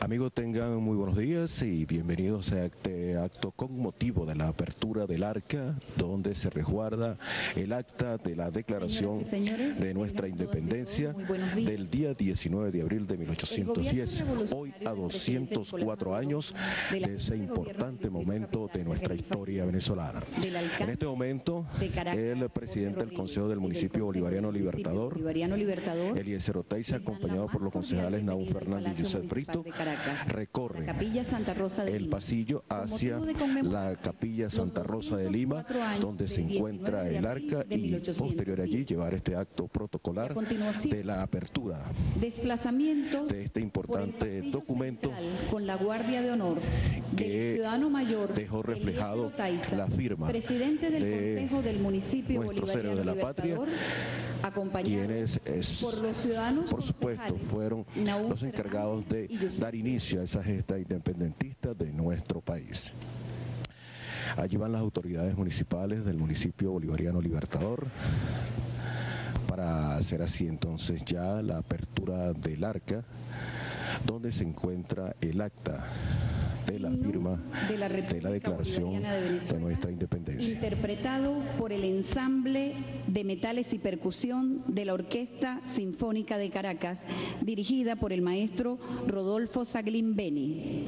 Amigos, tengan muy buenos días y bienvenidos a este acto con motivo de la apertura del arca, donde se resguarda el acta de la declaración de nuestra independencia del día 19 de abril de 1810, hoy a 204 años de ese importante momento de nuestra historia venezolana. En este momento, el presidente del Consejo del Municipio Bolivariano Libertador, Eliezer Oteiza, acompañado por los concejales Naúm Fernández y José Brito, recorre el pasillo hacia la Capilla Santa Rosa de Lima, donde se encuentra el arca y posterior allí llevar este acto protocolar de la apertura. de este importante documento con la Guardia de Honor que ciudadano mayor dejó reflejado la firma presidente del de Consejo del Municipio nuestros héroes de la patria, quienes es, por los ciudadanos por supuesto fueron los encargados de Fernández dar inicio a esa gesta independentista de nuestro país. Allí van las autoridades municipales del municipio bolivariano Libertador para hacer así entonces ya la apertura del arca donde se encuentra el acta de la firma de la, de República la declaración de de nuestra independencia. interpretado por el ensamble de metales y percusión de la Orquesta Sinfónica de Caracas, dirigida por el maestro Rodolfo Saglin Beni.